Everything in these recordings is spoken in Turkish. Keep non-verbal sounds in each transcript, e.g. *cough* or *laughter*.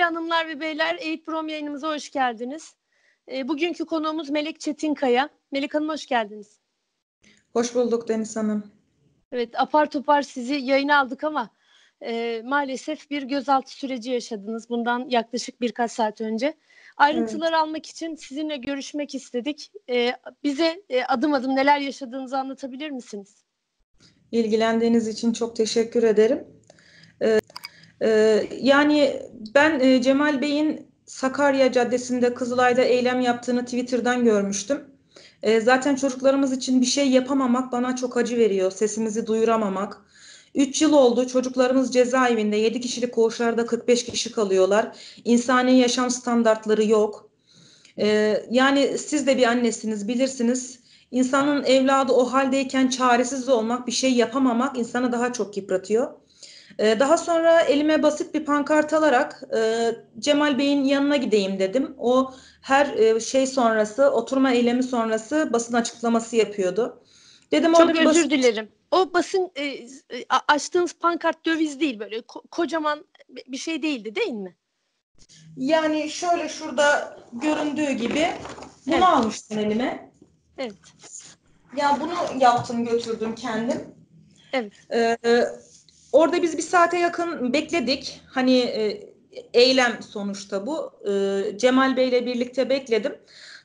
Sevgili hanımlar ve beyler, Eğit Prom yayınımıza hoş geldiniz. E, bugünkü konuğumuz Melek Çetinkaya. Melek Hanım hoş geldiniz. Hoş bulduk Deniz Hanım. Evet, apar topar sizi yayına aldık ama e, maalesef bir gözaltı süreci yaşadınız bundan yaklaşık birkaç saat önce. Ayrıntıları evet. almak için sizinle görüşmek istedik. E, bize e, adım adım neler yaşadığınızı anlatabilir misiniz? İlgilendiğiniz için çok teşekkür ederim. Ee, e, yani ben e, Cemal Bey'in Sakarya Caddesi'nde Kızılay'da eylem yaptığını Twitter'dan görmüştüm. E, zaten çocuklarımız için bir şey yapamamak bana çok acı veriyor. Sesimizi duyuramamak. 3 yıl oldu çocuklarımız cezaevinde 7 kişilik koğuşlarda 45 kişi kalıyorlar. İnsani yaşam standartları yok. Ee, yani siz de bir annesiniz bilirsiniz. İnsanın evladı o haldeyken çaresiz olmak, bir şey yapamamak insanı daha çok yıpratıyor. Ee, daha sonra elime basit bir pankart alarak e, Cemal Bey'in yanına gideyim dedim. O her e, şey sonrası, oturma eylemi sonrası basın açıklaması yapıyordu. Dedim Çok özür basit... dilerim. O basın e, açtığınız pankart döviz değil böyle ko- kocaman bir şey değildi değil mi? Yani şöyle şurada göründüğü gibi bunu evet. almıştım elime. Evet. Ya bunu yaptım götürdüm kendim. Evet. Ee, orada biz bir saate yakın bekledik. Hani e, eylem sonuçta bu. E, Cemal Bey'le birlikte bekledim.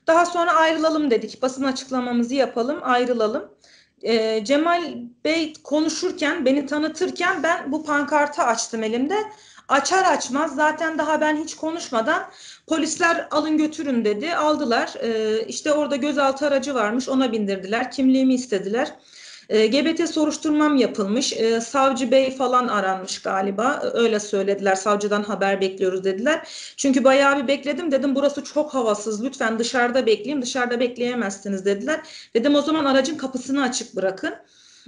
Daha sonra ayrılalım dedik. Basın açıklamamızı yapalım, ayrılalım e, Cemal Bey konuşurken, beni tanıtırken ben bu pankartı açtım elimde. Açar açmaz zaten daha ben hiç konuşmadan polisler alın götürün dedi. Aldılar. E, işte orada gözaltı aracı varmış ona bindirdiler. Kimliğimi istediler. E, GBT soruşturmam yapılmış. E, savcı bey falan aranmış galiba. Öyle söylediler. Savcıdan haber bekliyoruz dediler. Çünkü bayağı bir bekledim. Dedim burası çok havasız. Lütfen dışarıda bekleyin. Dışarıda bekleyemezsiniz dediler. Dedim o zaman aracın kapısını açık bırakın.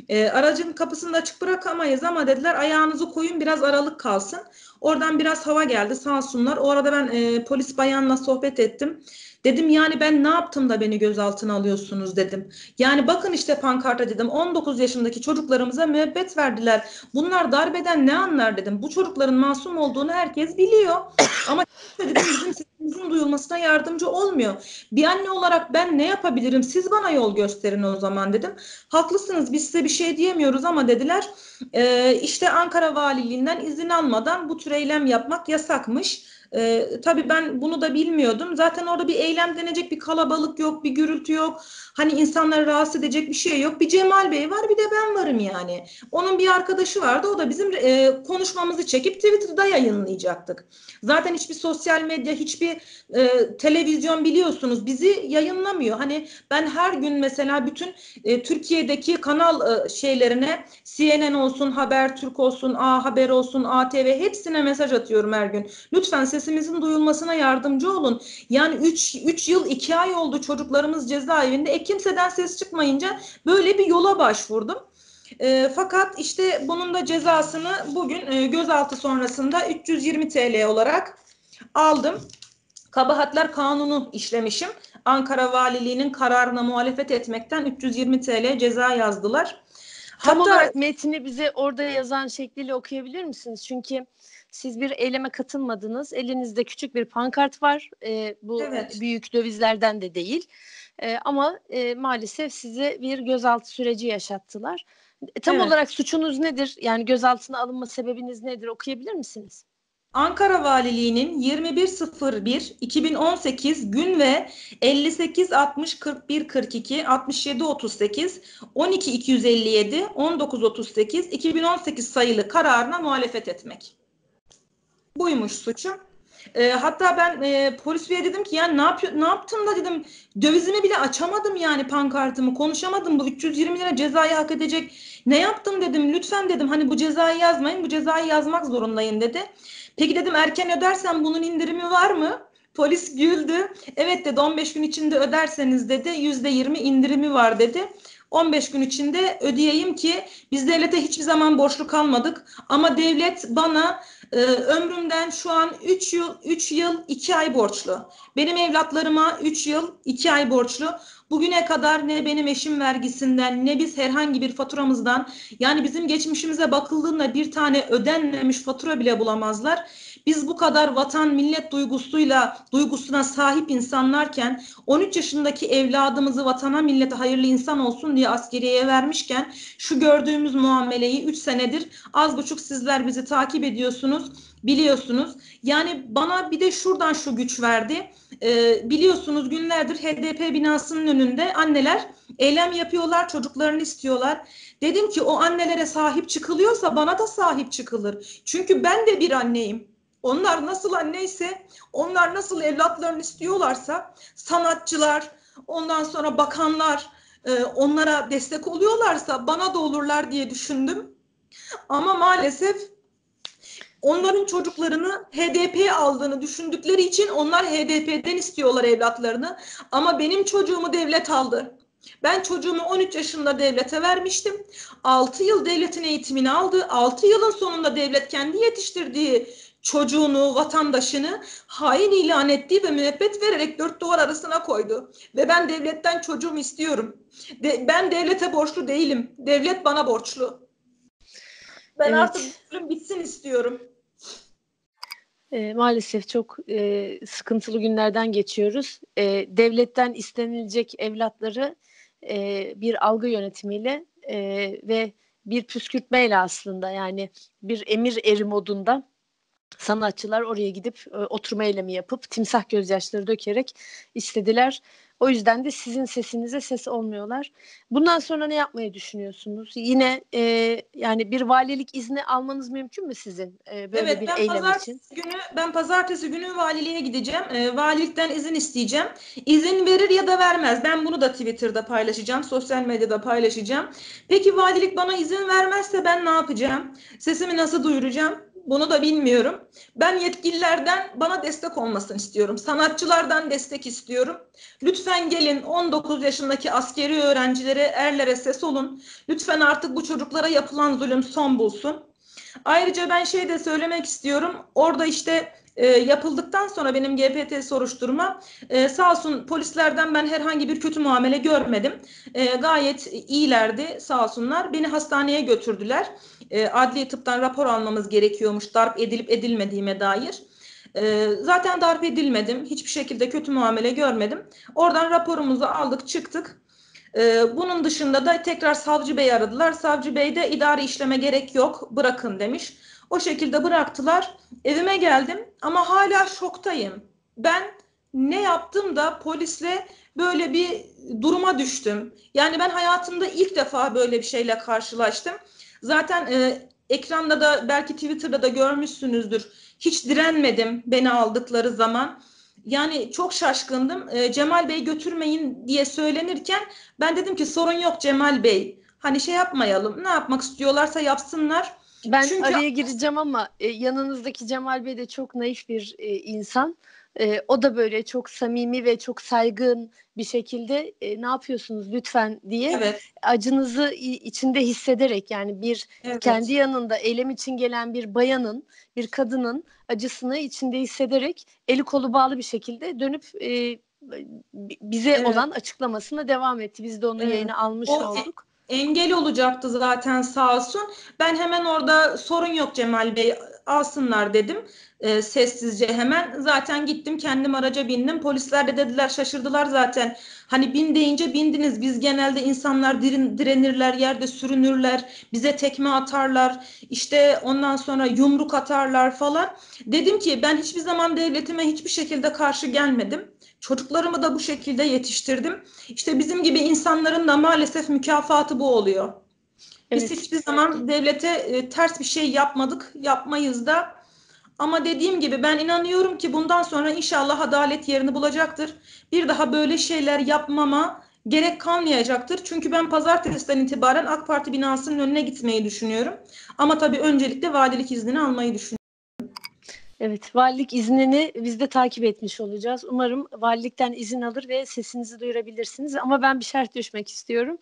E, aracın kapısını da açık bırakamayız ama dediler ayağınızı koyun biraz aralık kalsın. Oradan biraz hava geldi sağ olsunlar. O arada ben e, polis bayanla sohbet ettim. Dedim yani ben ne yaptım da beni gözaltına alıyorsunuz dedim. Yani bakın işte pankarta dedim 19 yaşındaki çocuklarımıza müebbet verdiler. Bunlar darbeden ne anlar dedim. Bu çocukların masum olduğunu herkes biliyor. Ama bizim sesimizin *coughs* duyulmasına yardımcı olmuyor. Bir anne olarak ben ne yapabilirim? Siz bana yol gösterin o zaman dedim. Haklısınız biz size bir şey diyemiyoruz ama dediler e, işte Ankara Valiliğinden izin almadan bu tür eylem yapmak yasakmış. E, tabii ben bunu da bilmiyordum. Zaten orada bir eylem denecek bir kalabalık yok, bir gürültü yok. Hani insanları rahatsız edecek bir şey yok. Bir Cemal Bey var, bir de ben varım yani. Onun bir arkadaşı vardı. O da bizim e, konuşmamızı çekip Twitter'da yayınlayacaktık. Zaten hiçbir sosyal medya, hiçbir e, televizyon biliyorsunuz bizi yayınlamıyor. Hani ben her gün mesela bütün e, Türkiye'deki kanal e, şeylerine CNN olsun, Habertürk olsun, A Haber olsun, ATV hepsine mesaj atıyorum her gün. Lütfen sesimizin duyulmasına yardımcı olun. Yani 3 3 yıl 2 ay oldu çocuklarımız cezaevinde. E kimseden ses çıkmayınca böyle bir yola başvurdum. E, fakat işte bunun da cezasını bugün e, gözaltı sonrasında 320 TL olarak aldım. Kabahatler kanunu işlemişim. Ankara Valiliği'nin kararına muhalefet etmekten 320 TL ceza yazdılar. Tam Hatta, olarak metni bize orada yazan şekliyle okuyabilir misiniz? Çünkü siz bir eyleme katılmadınız. Elinizde küçük bir pankart var. E, bu evet. büyük dövizlerden de değil. E, ama e, maalesef size bir gözaltı süreci yaşattılar. E, tam evet. olarak suçunuz nedir? Yani gözaltına alınma sebebiniz nedir? Okuyabilir misiniz? Ankara Valiliği'nin 21.01.2018 gün ve 58 60 41 42 67 38 12 257 19 38 2018 sayılı kararına muhalefet etmek. Buymuş suçum. E, hatta ben e, polis beye dedim ki yani ne yapıyor ne yaptın da dedim dövizimi bile açamadım yani pankartımı konuşamadım bu 320 lira cezayı hak edecek ne yaptım dedim lütfen dedim hani bu cezayı yazmayın bu cezayı yazmak zorundayım dedi. Peki dedim erken ödersen bunun indirimi var mı? Polis güldü. Evet dedi 15 gün içinde öderseniz dedi %20 indirimi var dedi. 15 gün içinde ödeyeyim ki biz devlete hiçbir zaman borçlu kalmadık. Ama devlet bana e, ömrümden şu an 3 yıl 3 yıl 2 ay borçlu. Benim evlatlarıma 3 yıl 2 ay borçlu. Bugüne kadar ne benim eşim vergisinden ne biz herhangi bir faturamızdan yani bizim geçmişimize bakıldığında bir tane ödenmemiş fatura bile bulamazlar. Biz bu kadar vatan millet duygusuyla duygusuna sahip insanlarken 13 yaşındaki evladımızı vatana millete hayırlı insan olsun diye askeriyeye vermişken şu gördüğümüz muameleyi 3 senedir az buçuk sizler bizi takip ediyorsunuz biliyorsunuz. Yani bana bir de şuradan şu güç verdi. Ee, biliyorsunuz günlerdir HDP binasının önünde anneler eylem yapıyorlar, çocuklarını istiyorlar. Dedim ki o annelere sahip çıkılıyorsa bana da sahip çıkılır. Çünkü ben de bir anneyim. Onlar nasıl anneyse, onlar nasıl evlatlarını istiyorlarsa sanatçılar, ondan sonra bakanlar e, onlara destek oluyorlarsa bana da olurlar diye düşündüm. Ama maalesef onların çocuklarını HDP aldığını düşündükleri için onlar HDP'den istiyorlar evlatlarını. Ama benim çocuğumu devlet aldı. Ben çocuğumu 13 yaşında devlete vermiştim. 6 yıl devletin eğitimini aldı. 6 yılın sonunda devlet kendi yetiştirdiği çocuğunu, vatandaşını hain ilan etti ve müebbet vererek dört duvar arasına koydu. Ve ben devletten çocuğumu istiyorum. De, ben devlete borçlu değilim. Devlet bana borçlu. Ben evet. artık bitsin istiyorum. E, maalesef çok e, sıkıntılı günlerden geçiyoruz. E, devletten istenilecek evlatları e, bir algı yönetimiyle e, ve bir püskürtmeyle aslında yani bir emir eri modunda sanatçılar oraya gidip e, oturma eylemi yapıp timsah gözyaşları dökerek istediler o yüzden de sizin sesinize ses olmuyorlar. Bundan sonra ne yapmayı düşünüyorsunuz? Yine e, yani bir valilik izni almanız mümkün mü sizin e, böyle evet, bir ben eylem için? Günü, ben pazartesi günü valiliğe gideceğim. E, valilikten izin isteyeceğim. İzin verir ya da vermez. Ben bunu da Twitter'da paylaşacağım. Sosyal medyada paylaşacağım. Peki valilik bana izin vermezse ben ne yapacağım? Sesimi nasıl duyuracağım? Bunu da bilmiyorum. Ben yetkililerden bana destek olmasını istiyorum. Sanatçılardan destek istiyorum. Lütfen gelin 19 yaşındaki askeri öğrencilere, erlere ses olun. Lütfen artık bu çocuklara yapılan zulüm son bulsun. Ayrıca ben şey de söylemek istiyorum. Orada işte e, yapıldıktan sonra benim GPT soruşturma e, sağ olsun polislerden ben herhangi bir kötü muamele görmedim. E, gayet iyilerdi sağ olsunlar. Beni hastaneye götürdüler. E, adli tıptan rapor almamız gerekiyormuş darp edilip edilmediğime dair. E, zaten darp edilmedim. Hiçbir şekilde kötü muamele görmedim. Oradan raporumuzu aldık çıktık. Ee, bunun dışında da tekrar savcı bey aradılar. Savcı bey de idari işleme gerek yok bırakın demiş. O şekilde bıraktılar. Evime geldim ama hala şoktayım. Ben ne yaptım da polisle böyle bir duruma düştüm. Yani ben hayatımda ilk defa böyle bir şeyle karşılaştım. Zaten e, ekranda da belki Twitter'da da görmüşsünüzdür. Hiç direnmedim beni aldıkları zaman. Yani çok şaşkındım. E, Cemal Bey götürmeyin diye söylenirken ben dedim ki sorun yok Cemal Bey. Hani şey yapmayalım. Ne yapmak istiyorlarsa yapsınlar. Ben Çünkü... araya gireceğim ama e, yanınızdaki Cemal Bey de çok naif bir e, insan. E, o da böyle çok samimi ve çok saygın bir şekilde e, ne yapıyorsunuz lütfen diye evet. acınızı içinde hissederek yani bir evet. kendi yanında eylem için gelen bir bayanın bir kadının acısını içinde hissederek eli kolu bağlı bir şekilde dönüp e, bize evet. olan açıklamasına devam etti. Biz de onu evet. yayına almış o, olduk engel olacaktı zaten sağ olsun. Ben hemen orada sorun yok Cemal Bey alsınlar dedim e, sessizce hemen. Zaten gittim kendim araca bindim. Polisler de dediler şaşırdılar zaten. Hani bin deyince bindiniz. Biz genelde insanlar dirin, direnirler, yerde sürünürler, bize tekme atarlar. işte ondan sonra yumruk atarlar falan. Dedim ki ben hiçbir zaman devletime hiçbir şekilde karşı gelmedim. Çocuklarımı da bu şekilde yetiştirdim. İşte bizim gibi insanların da maalesef mükafatı bu oluyor. Evet. Biz hiçbir zaman devlete e, ters bir şey yapmadık, yapmayız da. Ama dediğim gibi ben inanıyorum ki bundan sonra inşallah adalet yerini bulacaktır. Bir daha böyle şeyler yapmama gerek kalmayacaktır. Çünkü ben pazartesiden itibaren AK Parti binasının önüne gitmeyi düşünüyorum. Ama tabii öncelikle valilik iznini almayı düşünüyorum. Evet, valilik iznini biz de takip etmiş olacağız. Umarım valilikten izin alır ve sesinizi duyurabilirsiniz. Ama ben bir şart düşmek istiyorum.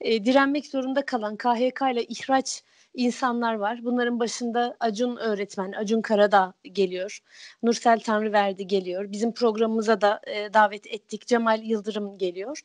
E, direnmek zorunda kalan KHK ile ihraç insanlar var. Bunların başında Acun öğretmen, Acun Karadağ geliyor. Nursel Tanrıverdi geliyor. Bizim programımıza da e, davet ettik. Cemal Yıldırım geliyor.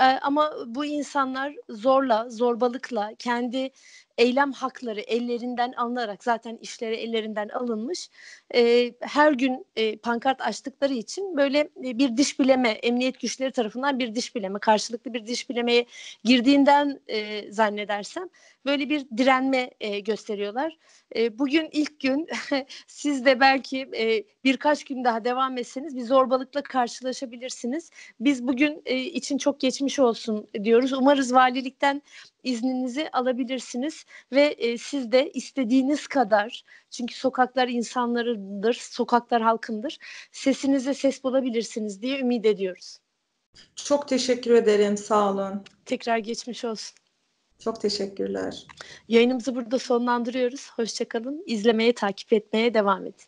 E, ama bu insanlar zorla, zorbalıkla, kendi eylem hakları ellerinden alınarak zaten işleri ellerinden alınmış. E, her gün e, pankart açtıkları için böyle e, bir diş bileme, emniyet güçleri tarafından bir diş bileme, karşılıklı bir diş bilemeye girdiğinden e, zannedersem böyle bir direnme e, gösteriyorlar. E, bugün ilk gün *laughs* siz de belki e, birkaç gün daha devam etseniz bir zorbalıkla karşılaşabilirsiniz. Biz bugün e, için çok geçmiş olsun diyoruz. Umarız valilikten izninizi alabilirsiniz ve e, siz de istediğiniz kadar çünkü sokaklar insanlarıdır, sokaklar halkındır. Sesinize ses bulabilirsiniz diye ümit ediyoruz. Çok teşekkür ederim. Sağ olun. Tekrar geçmiş olsun. Çok teşekkürler. Yayınımızı burada sonlandırıyoruz. Hoşçakalın. İzlemeye, takip etmeye devam edin.